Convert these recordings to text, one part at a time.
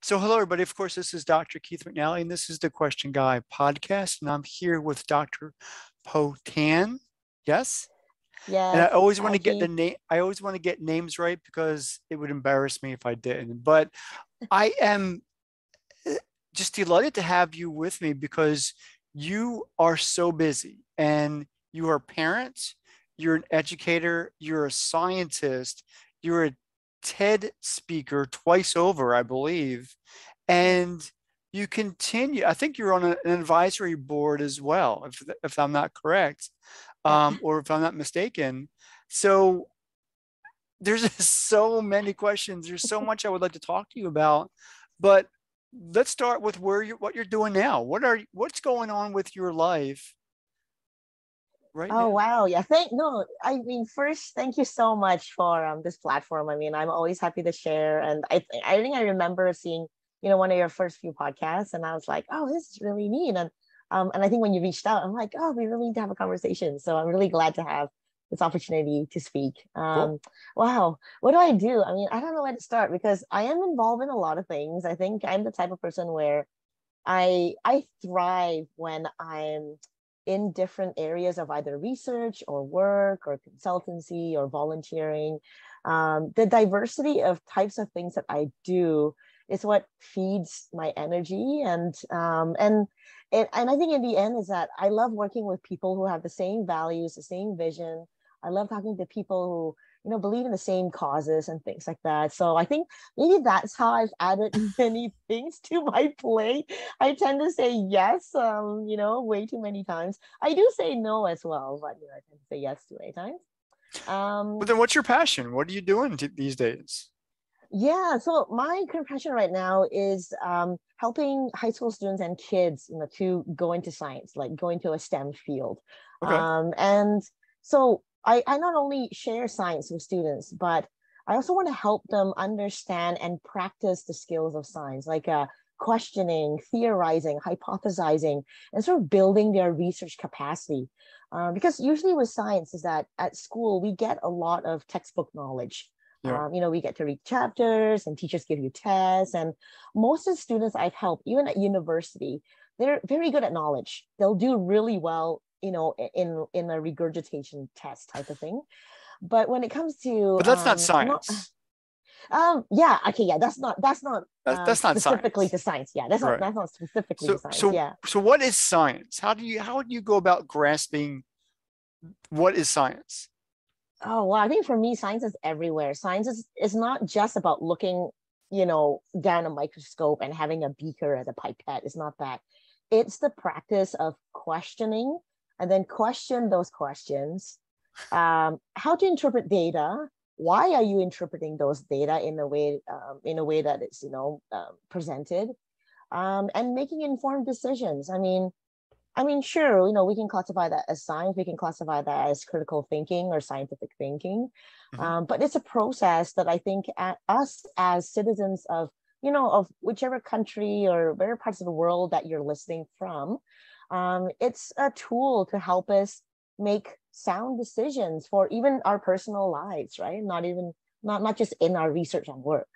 So, hello, everybody. Of course, this is Dr. Keith McNally, and this is the Question Guy podcast. And I'm here with Dr. Poh Tan. Yes? Yeah. And I always want to get the name, I always want to get names right because it would embarrass me if I didn't. But I am eh, just delighted to have you with me because you are so busy and you are parents, you're an educator, you're a scientist, you're a TED speaker twice over, I believe. And you continue, I think you're on a, an advisory board as well, if, if I'm not correct, um, or if I'm not mistaken. So there's so many questions. There's so much I would like to talk to you about, but let's start with where you're, what you're doing now. What are what's going on with your life right oh now. wow. Yeah thank no i mean first thank you so much for um, this platform. I mean i'm always happy to share and i th- i think i remember seeing you know one of your first few podcasts and i was like oh this is really neat. And um and i think when you reached out i'm like oh we really need to have a conversation. So i'm really glad to have this opportunity to speak. Um cool. wow. What do i do? I mean i don't know where to start because i am involved in a lot of things. I think i'm the type of person where i i thrive when i'm in different areas of either research or work or consultancy or volunteering. Um, the diversity of types of things that I do is what feeds my energy and um, and and I think in the end is that I love working with people who have the same values, the same vision. I love talking to people who you know believe in the same causes and things like that. So i think maybe that's how i've added many things to my plate. I tend to say yes um you know way too many times. I do say no as well but you know i tend to say yes too many times. Um but then what's your passion? What are you doing t- these days? Yeah so my current passion right now is um, helping high school students and kids you know to go into science like go into a stem field. Okay. um, and so I, I not only share science with students, but I also want to help them understand and practice the skills of science, like uh, questioning, theorizing, hypothesizing, and sort of building their research capacity. Uh, because usually with science is that at school we get a lot of textbook knowledge. Yeah. Um, you know, we get to read chapters and teachers give you tests. And most of the students I've helped, even at university, they're very good at knowledge. They'll do really well you know in in a regurgitation test type of thing. But when it comes to but that's um, not science. Not, um yeah okay yeah that's not that's not that's, um, that's not specifically science. to science. Yeah that's right. not that's not specifically so, science so, yeah. so what is science? How do you how do you go about grasping what is science? Oh well i think for me science is everywhere. Science is is not just about looking you know down a microscope and having a beaker as a pipette. It's not that. It's the practice of questioning and then question those questions. Um, how to interpret data? Why are you interpreting those data in a way um, in a way that is you know um, presented, um, and making informed decisions? I mean, I mean, sure, you know, we can classify that as science. We can classify that as critical thinking or scientific thinking, mm-hmm. um, but it's a process that I think us as citizens of you know of whichever country or whatever parts of the world that you're listening from um, it's a tool to help us make sound decisions for even our personal lives right? Not even not not just in our research and work.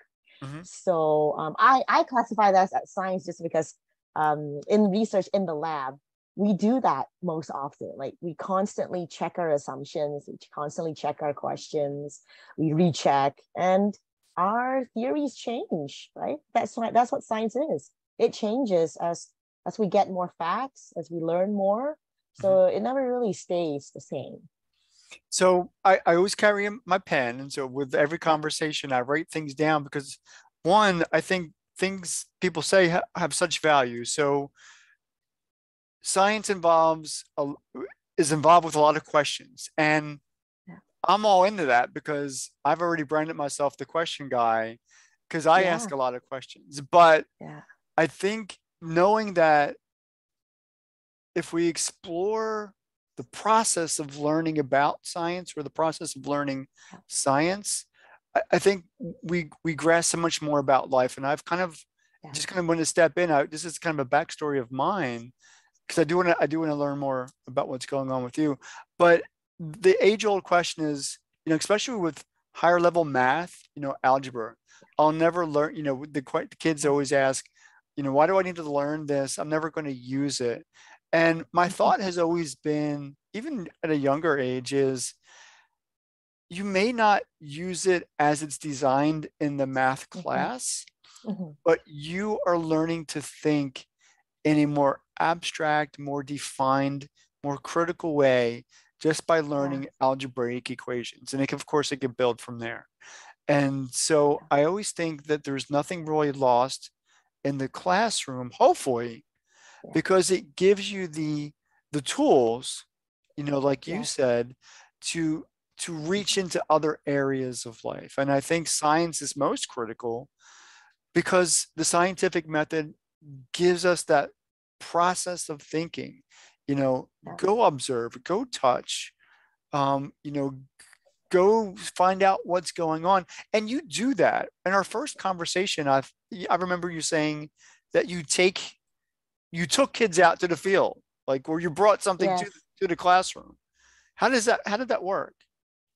Mm-hmm. so um, i i classify that as science just because um, in research in the lab we do that most often. Like we constantly check our assumptions we constantly check our questions we recheck and our theories change right? That's why that's what science is. It changes as as we get more facts, as we learn more. So mm-hmm. it never really stays the same. So I, I always carry my pen. And so with every conversation, I write things down because one, I think things people say ha- have such value. So science involves, a, is involved with a lot of questions. And yeah. I'm all into that because I've already branded myself the question guy because I yeah. ask a lot of questions. But yeah. I think knowing that if we explore the process of learning about science or the process of learning science, I, I think we we grasp so much more about life. And I've kind of yeah. just kind of want to step in. I, this is kind of a backstory of mine because I do want to I do want to learn more about what's going on with you. But the age old question is, you know, especially with higher level math, you know, algebra. I'll never learn, you know, the, the kids always ask, you know, why do I need to learn this? I'm never going to use it. And my mm-hmm. thought has always been, even at a younger age, is you may not use it as it's designed in the math mm-hmm. class, mm-hmm. but you are learning to think in a more abstract, more defined, more critical way just by learning algebraic equations. And it can, of course, it can build from there. And so I always think that there's nothing really lost in the classroom, hopefully, because it gives you the the tools, you know, like you said, to to reach into other areas of life. And I think science is most critical because the scientific method gives us that process of thinking. You know, go observe, go touch, um, you know, go find out what's going on. And you do that. In our first conversation, I I remember you saying that you take you took kids out to the field, like where you brought something yes. to, to the classroom. How does that how did that work?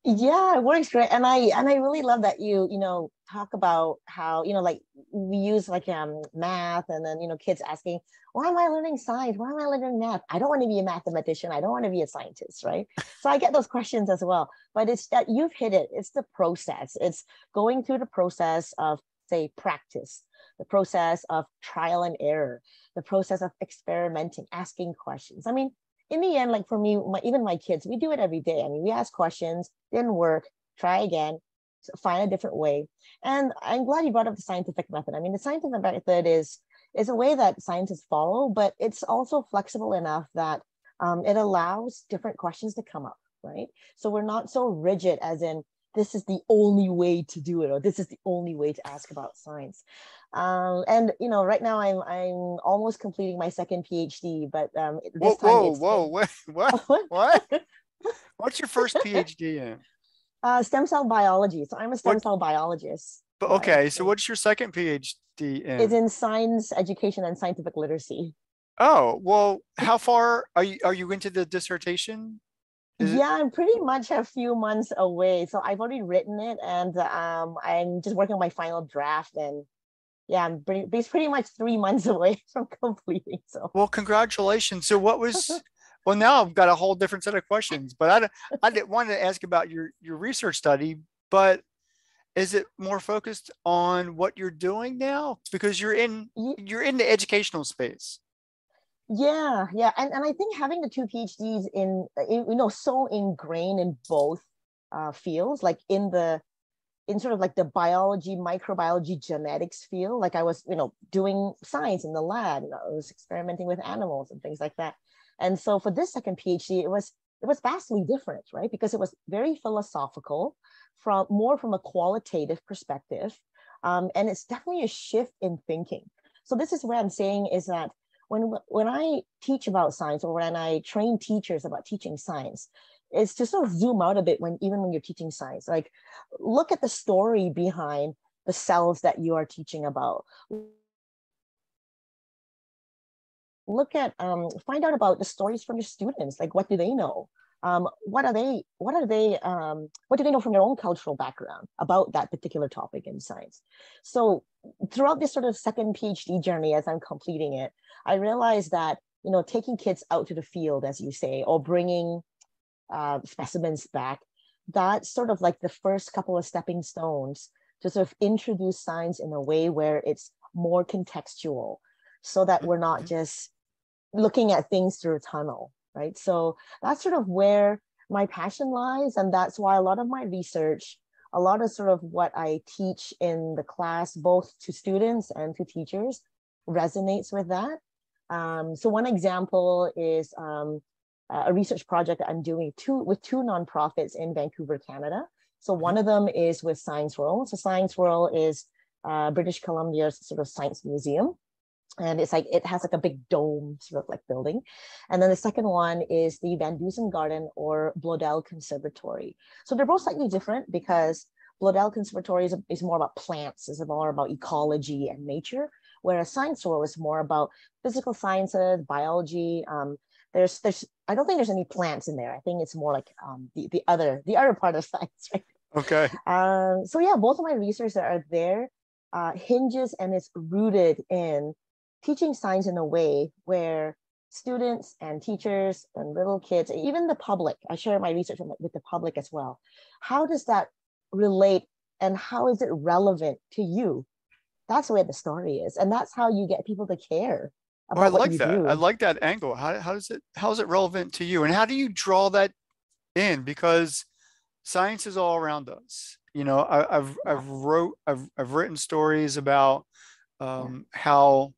Yeah, it works great. And I and I really love that you, you know, talk about how, you know, like we use like um math and then, you know, kids asking, why am I learning science? Why am I learning math? I don't want to be a mathematician. I don't want to be a scientist, right? so I get those questions as well. But it's that you've hit it. It's the process. It's going through the process of say practice, the process of trial and error, the process of experimenting, asking questions. I mean, in the end, like for me, my, even my kids, we do it every day. I mean, we ask questions, didn't work, try again, find a different way. And I'm glad you brought up the scientific method. I mean, the scientific method is is a way that scientists follow, but it's also flexible enough that um, it allows different questions to come up, right? So we're not so rigid as in this is the only way to do it or this is the only way to ask about science. Um, and you know right now i'm i'm almost completing my second phd but um whoa whoa whoa what what? what? What's your first phd in? Uh, stem cell biology. So i'm a stem what? cell biologist but okay so what's your second phd in? It's in science education and scientific literacy. Oh well how far are you are you into the dissertation is yeah, I'm pretty much a few months away. So I've already written it and um, I'm just working on my final draft. And yeah, I'm pretty, it's pretty much three months away from completing. So, well, congratulations. So, what was, well, now I've got a whole different set of questions, but I, I didn't want to ask about your, your research study, but is it more focused on what you're doing now? Because you're in, you're in the educational space yeah yeah and, and i think having the two phds in, in you know so ingrained in both uh, fields like in the in sort of like the biology microbiology genetics field like i was you know doing science in the lab you know, i was experimenting with animals and things like that. And so for this second phd it was it was vastly different right? Because it was very philosophical from more from a qualitative perspective um, and it's definitely a shift in thinking. So this is what i'm saying is that when when I teach about science or when I train teachers about teaching science, is to sort of zoom out a bit when even when you're teaching science. Like look at the story behind the cells that you are teaching about. Look at um, find out about the stories from your students. Like what do they know? Um, what are they what are they um, what do they know from their own cultural background about that particular topic in science so throughout this sort of second phd journey as i'm completing it i realized that you know taking kids out to the field as you say or bringing uh, specimens back that's sort of like the first couple of stepping stones to sort of introduce science in a way where it's more contextual so that we're not mm-hmm. just looking at things through a tunnel right? So that's sort of where my passion lies. And that's why a lot of my research, a lot of sort of what I teach in the class, both to students and to teachers, resonates with that. Um, so one example is um, a research project I'm doing two, with two nonprofits in Vancouver, Canada. So mm-hmm. one of them is with Science World. So Science World is uh, British Columbia's sort of science museum and it's like it has like a big dome sort of like building. And then the second one is the VanDusen garden or bloedel conservatory. So they're both slightly different because bloedel conservatory is, is more about plants is more about ecology and nature whereas science world is more about physical sciences biology um, there's there's i don't think there's any plants in there. I think it's more like um, the, the other the other part of science right? Okay. Um, so yeah, both of my research that are there uh, hinges and is rooted in teaching science in a way where students and teachers and little kids, even the public, I share my research with the public as well. How does that relate and how is it relevant to you? That's where the story is. And that's how you get people to care. About oh, I like that. Do. I like that angle. How, how does it, how is it relevant to you? And how do you draw that in? Because science is all around us. You know, I, have I've wrote, I've, I've written stories about um, how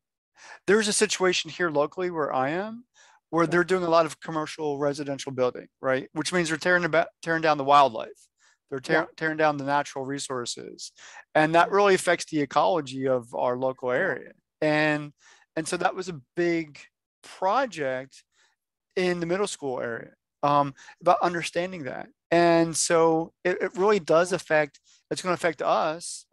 there's a situation here locally where I am where they're doing a lot of commercial residential building, right? Which means they're tearing about tearing down the wildlife. They're tear, yeah. tearing down the natural resources. And that really affects the ecology of our local area. And and so that was a big project in the middle school area um, about understanding that. And so it, it really does affect, it's going to affect us,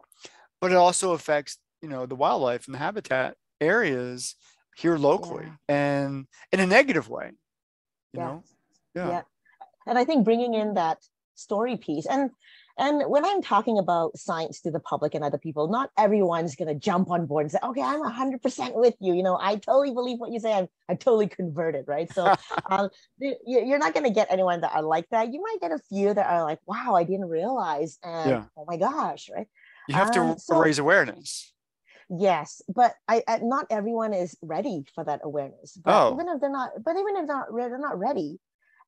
but it also affects, you know, the wildlife and the habitat areas here locally yeah. and in a negative way you yeah. know yeah. yeah and i think bringing in that story piece and and when i'm talking about science to the public and other people not everyone's going to jump on board and say okay i'm 100% with you you know i totally believe what you say i'm, I'm totally converted right so um, you're not going to get anyone that are like that you might get a few that are like wow i didn't realize and yeah. oh my gosh right you have to um, so, raise awareness Yes, but I, I, not everyone is ready for that awareness. But oh. even if they're not, but even if they're not, they're not ready,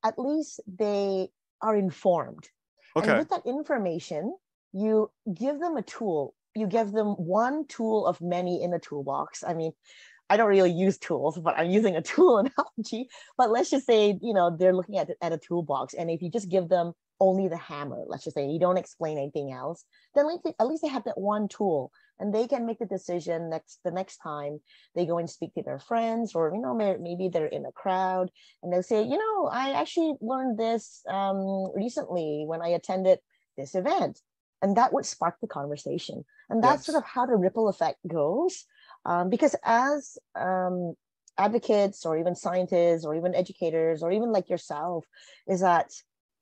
at least they are informed. Okay. And with that information, you give them a tool. You give them one tool of many in a toolbox. I mean, I don't really use tools, but I'm using a tool analogy. But let's just say, you know, they're looking at, at a toolbox. And if you just give them only the hammer, let's just say you don't explain anything else, then at least they have that one tool and they can make the decision next the next time they go and speak to their friends or you know maybe they're in a crowd and they'll say you know i actually learned this um, recently when i attended this event and that would spark the conversation and that's yes. sort of how the ripple effect goes um, because as um, advocates or even scientists or even educators or even like yourself is that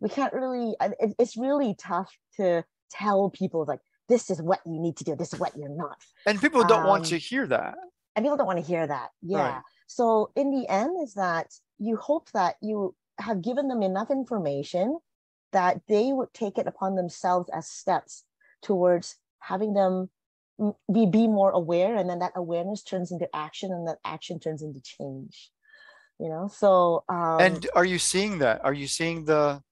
we can't really it's really tough to tell people like this is what you need to do this is what you're not. And people don't um, want to hear that. and people don't want to hear that yeah. Right. so in the end is that you hope that you have given them enough information that they would take it upon themselves as steps towards having them be, be more aware and then that awareness turns into action and that action turns into change you know? So um, and are you seeing that? Are you seeing the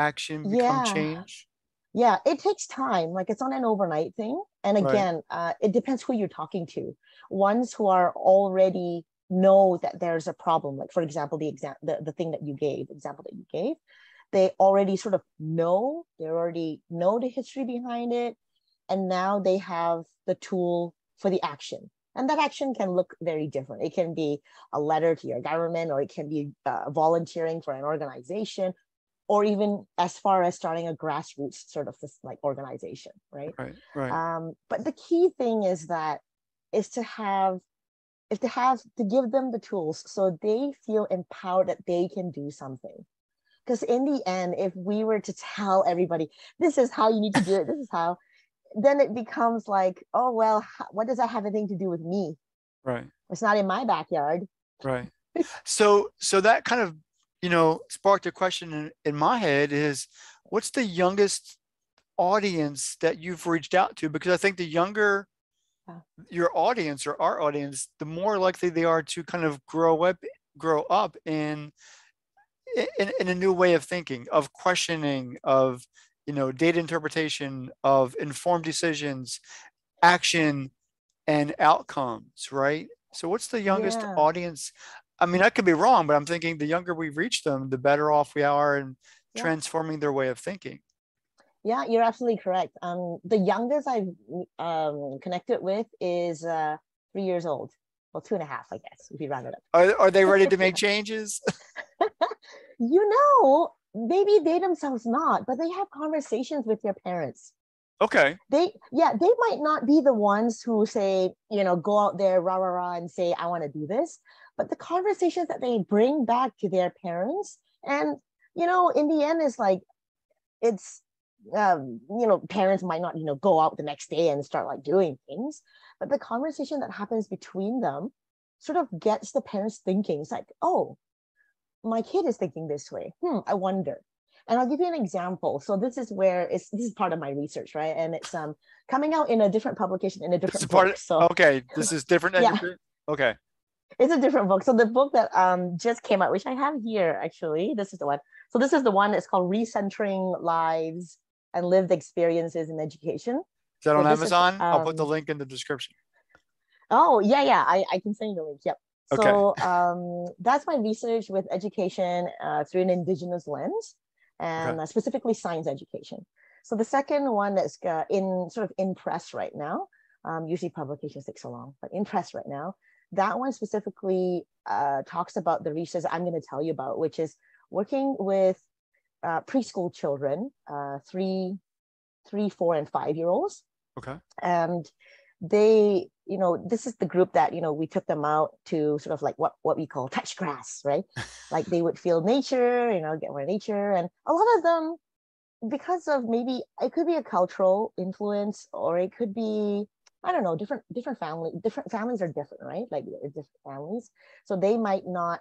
action become yeah. change yeah it takes time like it's not an overnight thing and again right. uh, it depends who you're talking to ones who are already know that there's a problem like for example the exam the, the thing that you gave example that you gave they already sort of know they already know the history behind it and now they have the tool for the action and that action can look very different it can be a letter to your government or it can be uh, volunteering for an organization or even as far as starting a grassroots sort of this like organization right? Right right. Um, but the key thing is that is to have is to have to give them the tools so they feel empowered that they can do something. Because in the end if we were to tell everybody this is how you need to do it this is how then it becomes like oh well what does that have anything to do with me? Right. It's not in my backyard. Right. So so that kind of you know, sparked a question in, in my head is what's the youngest audience that you've reached out to? Because I think the younger your audience or our audience, the more likely they are to kind of grow up, grow up in, in, in a new way of thinking, of questioning, of, you know, data interpretation, of informed decisions, action and outcomes, right? So what's the youngest yeah. audience I mean, I could be wrong, but I'm thinking the younger we reach them, the better off we are in yeah. transforming their way of thinking. Yeah, you're absolutely correct. Um, the youngest I've um, connected with is uh, three years old. Well, two and a half, I guess, if you round it up. Are, are they ready to make changes? you know, maybe they themselves not, but they have conversations with their parents. Okay. They yeah, they might not be the ones who say, you know, go out there, rah, rah, rah, and say, I want to do this but the conversations that they bring back to their parents and you know in the end is like it's um, you know, parents might not, you know, go out the next day and start like doing things, but the conversation that happens between them sort of gets the parents thinking. It's like, oh, my kid is thinking this way. Hmm, I wonder. And I'll give you an example. So this is where it's this is part of my research, right? And it's um coming out in a different publication in a different book. Part of, so okay, this is different. yeah. Okay. It's a different book. So the book that um just came out, which I have here actually, this is the one. So this is the one. It's called Recentering Lives and Lived Experiences in Education. Is that on Amazon? Is, um, I'll put the um, link in the description. Oh yeah, yeah. I, I can send you the link. Yep. Okay. So um, that's my research with education uh, through an indigenous lens and okay. uh, specifically science education. So the second one that's uh, in sort of in press right now, um, usually publications take so long, but in press right now, that one specifically uh, talks about the research I'm going to tell you about, which is working with uh, preschool children, uh, three, three, four, and five year olds. Okay. And they you know this is the group that you know we took them out to sort of like what what we call touch grass right like they would feel nature you know get more nature and a lot of them because of maybe it could be a cultural influence or it could be i don't know different different family different families are different right like different families so they might not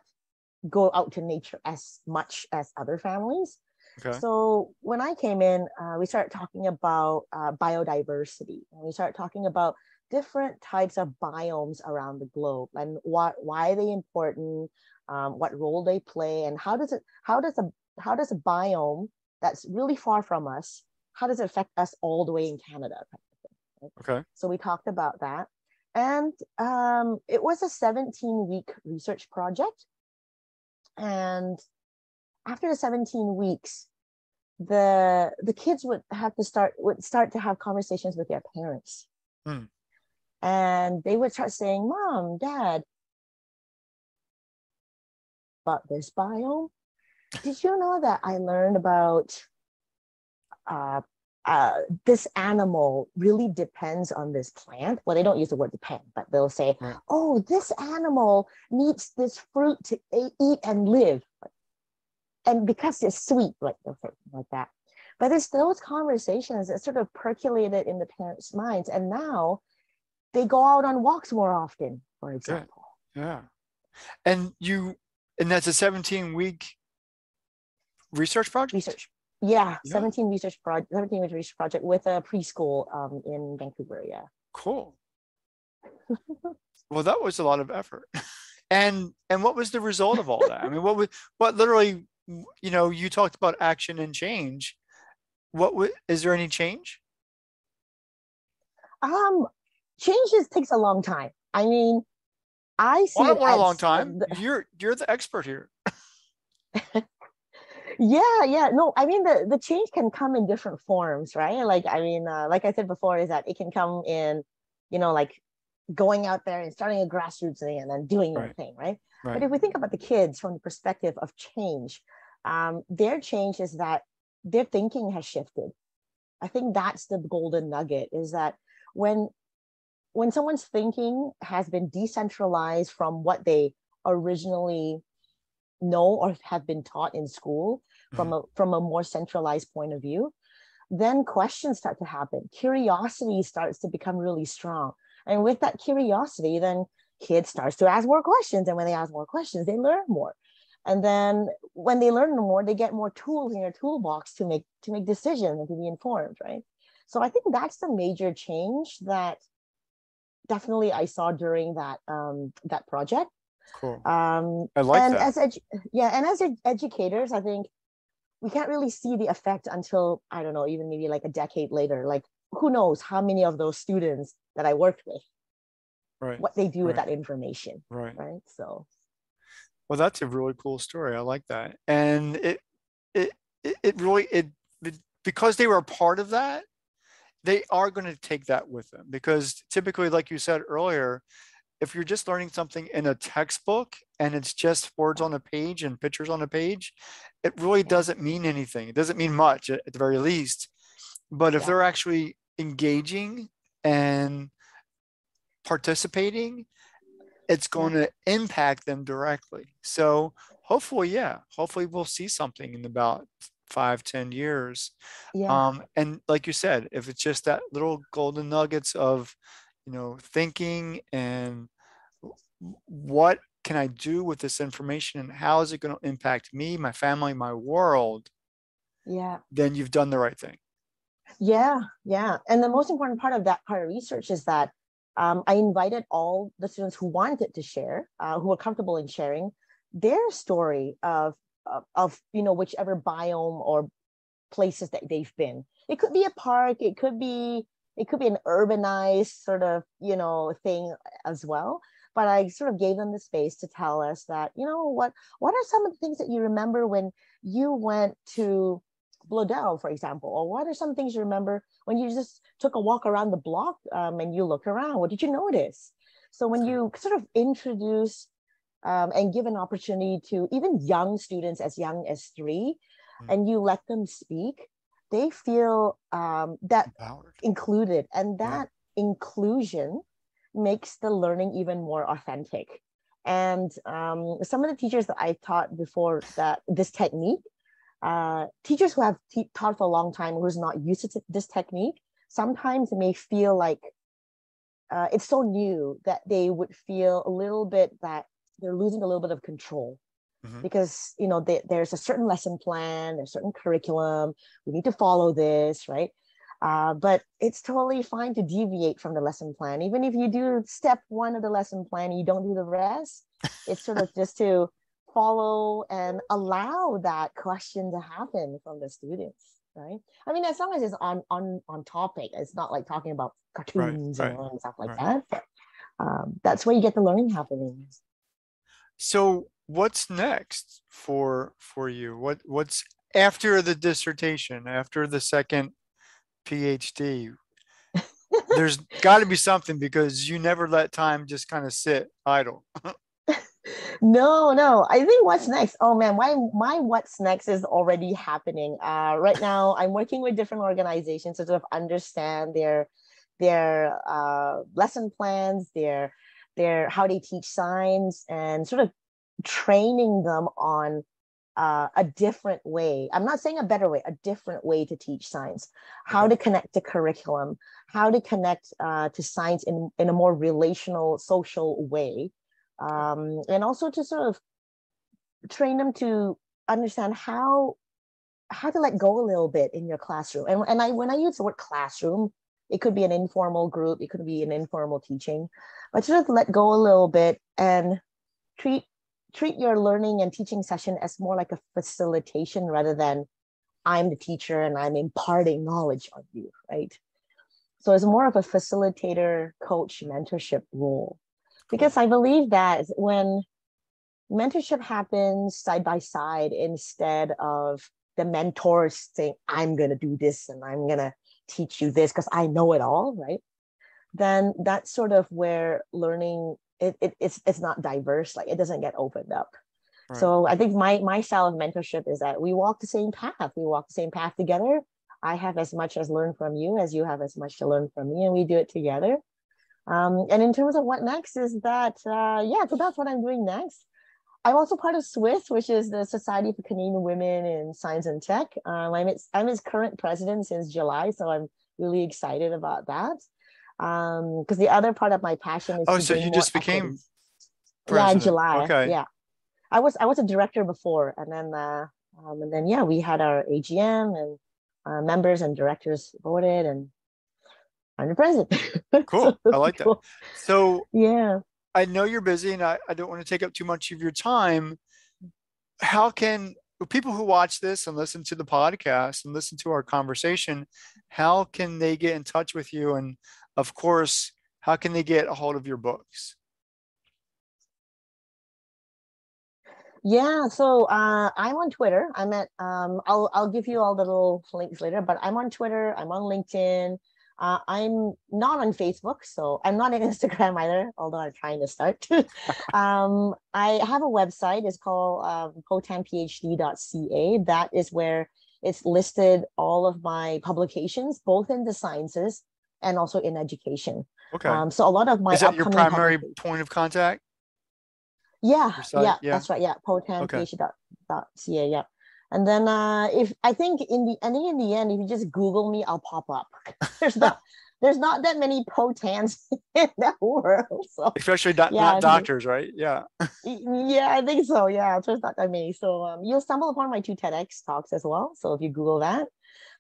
go out to nature as much as other families Okay. So when I came in, uh, we started talking about uh, biodiversity, and we started talking about different types of biomes around the globe and what why are they important, um, what role they play, and how does it how does a how does a biome that's really far from us how does it affect us all the way in Canada? Okay. So we talked about that, and um, it was a 17 week research project, and after the 17 weeks the the kids would have to start would start to have conversations with their parents hmm. and they would start saying mom dad about this biome did you know that i learned about uh, uh, this animal really depends on this plant. Well, they don't use the word depend, but they'll say, right. oh, this animal needs this fruit to eat and live and because it's sweet, like like that. But it's those conversations that sort of percolated in the parents' minds, and now they go out on walks more often, for example. Yeah, yeah. and you, and that's a 17 week research project. Research, yeah, yeah. 17 research project, 17 research project with a preschool um, in Vancouver. Yeah, cool. well, that was a lot of effort. and and what was the result of all that? I mean, what was what literally you know, you talked about action and change. What w- is there any change? Um, changes takes a long time. I mean, I see. Well, I want a long time. The, you're you're the expert here. yeah, yeah. No, I mean the the change can come in different forms, right? Like I mean, uh, like I said before, is that it can come in, you know, like going out there and starting a grassroots thing and then doing right. your thing, right? right? But if we think about the kids from the perspective of change, um, their change is that their thinking has shifted. I think that's the golden nugget is that when when someone's thinking has been decentralized from what they originally know or have been taught in school from mm-hmm. a from a more centralized point of view then questions start to happen. Curiosity starts to become really strong. And with that curiosity then kids starts to ask more questions. And when they ask more questions they learn more. And then when they learn more they get more tools in their toolbox to make to make decisions and to be informed right? So i think that's the major change that definitely i saw during that um that project. Cool. Um i like and that. as edu- yeah and as ed- educators i think we can't really see the effect until i don't know even maybe like a decade later like who knows how many of those students that i worked with right what they do right. with that information right right so well, that's a really cool story. I like that. And it, it, it really, it, because they were a part of that, they are going to take that with them because typically, like you said earlier, if you're just learning something in a textbook and it's just words on a page and pictures on a page, it really doesn't mean anything. It doesn't mean much at the very least. But if yeah. they're actually engaging and participating it's going to impact them directly. So hopefully, yeah, hopefully we'll see something in about five, ten years. Yeah. Um, and like you said, if it's just that little golden nuggets of, you know, thinking and what can I do with this information and how is it going to impact me, my family, my world, yeah. then you've done the right thing. Yeah, yeah. And the most important part of that part of research is that um, I invited all the students who wanted to share, uh, who were comfortable in sharing their story of, of, of, you know, whichever biome or places that they've been. It could be a park, it could be, it could be an urbanized sort of, you know, thing as well. But I sort of gave them the space to tell us that, you know, what, what are some of the things that you remember when you went to Bloedel, for example? Or what are some things you remember when you just took a walk around the block um, and you looked around? What did you notice? So when you sort of introduce um, and give an opportunity to even young students as young as 3 mm-hmm. and you let them speak, they feel um, that Empowered. included, and that yeah. inclusion makes the learning even more authentic. And um, some of the teachers that I taught before that this technique uh, teachers who have t- taught for a long time who's not used to this technique sometimes it may feel like uh, it's so new that they would feel a little bit that they're losing a little bit of control mm-hmm. because you know they, there's a certain lesson plan there's a certain curriculum we need to follow this right uh, but it's totally fine to deviate from the lesson plan even if you do step one of the lesson plan you don't do the rest it's sort of just to follow and allow that question to happen from the students right i mean as long as it's on on on topic it's not like talking about cartoons right, right, and stuff like right. that but um, that's where you get the learning happening so what's next for for you what what's after the dissertation after the second phd there's got to be something because you never let time just kind of sit idle no, no. I think what's next. Oh man, my my what's next is already happening. Uh, right now, I'm working with different organizations to sort of understand their their uh, lesson plans, their their how they teach science, and sort of training them on uh, a different way. I'm not saying a better way, a different way to teach science. How to connect to curriculum, how to connect uh, to science in in a more relational, social way um, and also to sort of train them to understand how how to let go a little bit in your classroom. And, and I when I use the word classroom, it could be an informal group, it could be an informal teaching, but just let go a little bit and treat treat your learning and teaching session as more like a facilitation rather than I'm the teacher and I'm imparting knowledge on you, right? So it's more of a facilitator, coach, mentorship role because I believe that when mentorship happens side by side instead of the mentors saying, I'm going to do this and I'm going to teach you this because I know it all, right? Then that's sort of where learning it, it, it's it's not diverse, like it doesn't get opened up. Right. So I think my my style of mentorship is that we walk the same path. We walk the same path together. I have as much as learn from you as you have as much to learn from me, and we do it together. Um, and in terms of what next is that, uh, yeah, so that's what I'm doing next. I'm also part of SCWIST which is the Society for Canadian Women in Science and Tech. Um, I'm, its, I'm its current president since July, so I'm really excited about that. Because um, the other part of my passion is oh, so you just became yeah, in July. Okay. Yeah, I was I was a director before, and then uh, um, and then yeah, we had our AGM and uh, members and directors voted, and I'm the president. Cool. so I like cool. that. So yeah, I know you're busy and I, I don't want to take up too much of your time. How can people who watch this and listen to the podcast and listen to our conversation, how can they get in touch with you? And of course, how can they get a hold of your books? Yeah, so uh, I'm on Twitter. I'm at um, I'll I'll give you all the little links later, but I'm on Twitter. I'm on LinkedIn. Uh, I'm not on Facebook, so I'm not on Instagram either, although I'm trying to start. um, I have a website, it's called um, pohtanphd.ca. That is where it's listed all of my publications, both in the sciences and also in education. Okay. Um, so a lot of my is that your primary point of contact? Yeah, yeah, yeah, that's right. Yeah, pohtanphd.ca. Okay. Yeah. And then uh, if I think in the I think in the end, if you just Google me, I'll pop up. there's not there's not that many potans in that world. So Especially do- Yeah, not doctors, right? Yeah. yeah, I think so. Yeah, there's not that many. So um, you'll stumble upon my two TEDx talks as well. So if you Google that,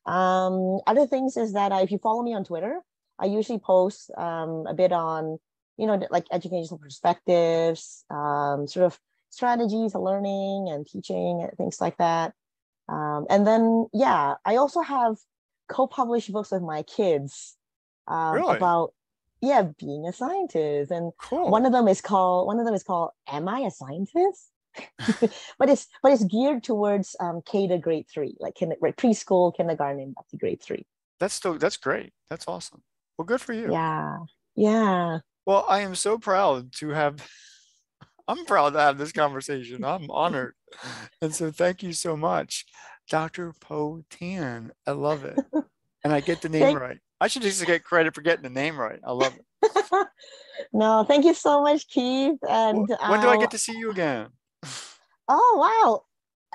um, other things is that uh, if you follow me on Twitter, I usually post um, a bit on you know like educational perspectives, um, sort of strategies of learning and teaching and things like that. Um, and then yeah, I also have co-published books with my kids um, Really? about yeah being a scientist and Cool. one of them is called one of them is called am i a scientist but it's but it's geared towards um k to grade three like kinder, right, preschool kindergarten up to grade three that's still that's great. That's awesome. Well, good for you. yeah yeah Well, I am so proud to have I'm proud to have this conversation. I'm honored. And so thank you so much, Dr. Poh Tan. I love it. And I get the name Thank- right. I should just get credit for getting the name right. I love it. no thank you so much keith and When do I uh, get to see you again? oh wow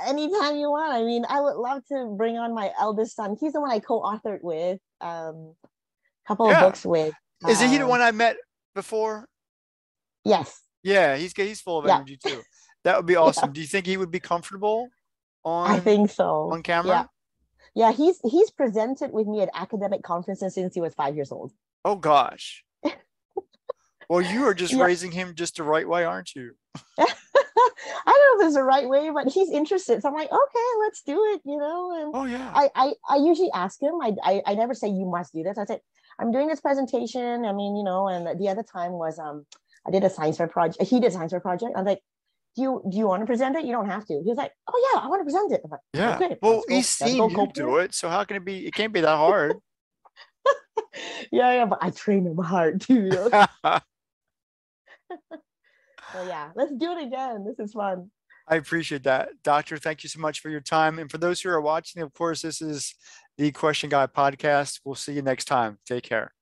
anytime you want i mean i would love to bring on my eldest son he's the one i co-authored with um couple Yeah. of books with Is he the um, one I met before? yes Yeah, he's he's full of Yeah. energy too. That would be awesome. Do you think he would be comfortable on i think so on camera? yeah yeah he's he's presented with me at academic conferences since he was five years old Oh gosh. well, you are just Yeah. raising him just the right way, aren't you? I don't know if there's a right way, but he's interested. So I'm like, okay, let's do it, you know. And Oh yeah. I, I, I usually ask him. I, I, I never say you must do this. I said I'm doing this presentation. I mean, you know. And the other time was um, I did a science fair project. He did a science fair project. I'm like, do you do you want to present it? You don't have to. He was like, oh yeah, I want to present it. Like, yeah. okay, well, he's seen you for do it, so how can it be? It can't be that hard. yeah, yeah, but I train him hard too. You know? so yeah, let's do it again. This is fun. I appreciate that. Doctor, thank you so much for your time. And for those who are watching, of course, this is the Question Guy podcast. We'll see you next time. Take care.